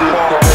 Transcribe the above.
Yeah.